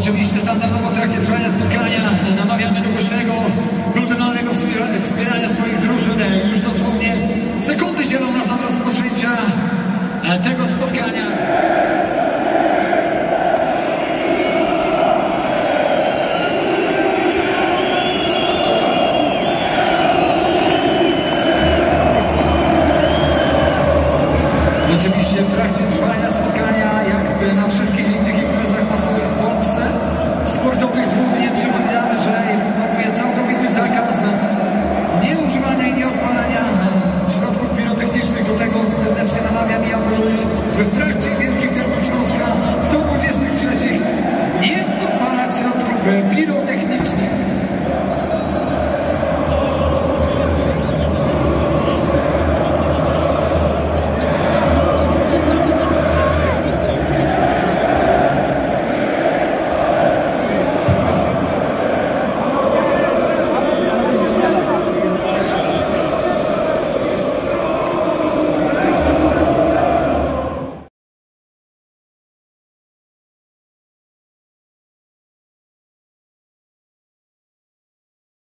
Oczywiście standardowo w trakcie trwania spotkania namawiamy do głębszego, kulturalnego wspiera- wspierania swoich drużyn. Już dosłownie sekundy dzielą nas od rozpoczęcia e, tego spotkania. Oczywiście w trakcie trwania serdecznie namawiam i apeluję, by w trakcie Wielkich Targów Śląska 123 nie odpalać środków pirotechnicznych.